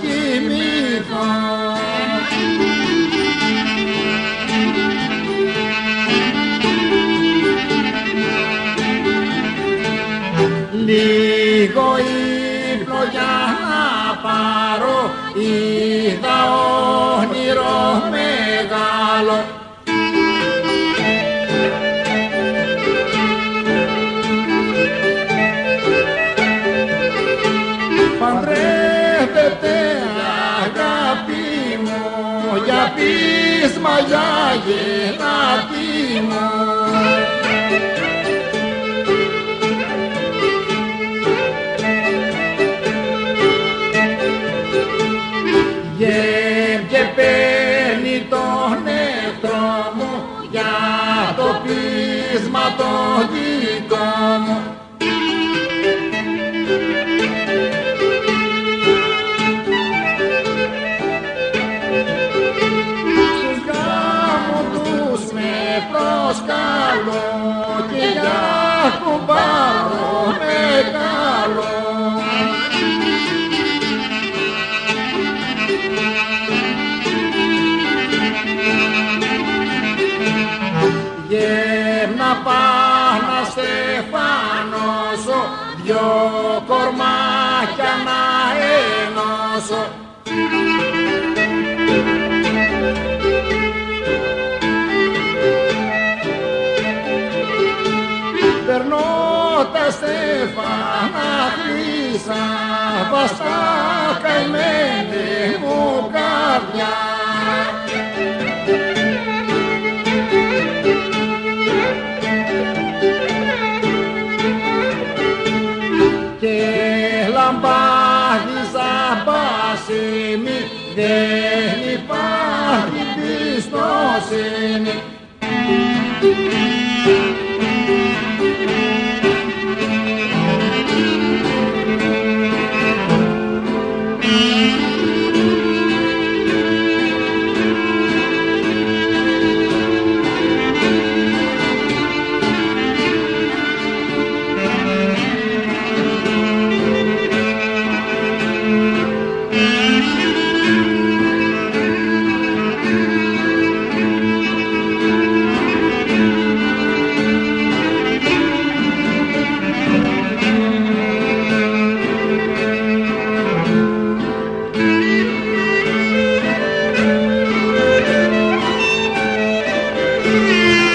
κοιμηθώ Λίγο ύπνο για να πάρω είδα όνειρο μεγάλο μου για πείσμα για γεννάτη μου Γεμ και παίρνει τον εχθρό μου για το πείσμα το δικό Γέμνα πάνα στεφανώσω δυο κορμάκια να ενώσω. Περνώ τα στεφάνα χρύσα βαστά καημένη μου καρδιά δεν υπάρχει πιστοσύνη Música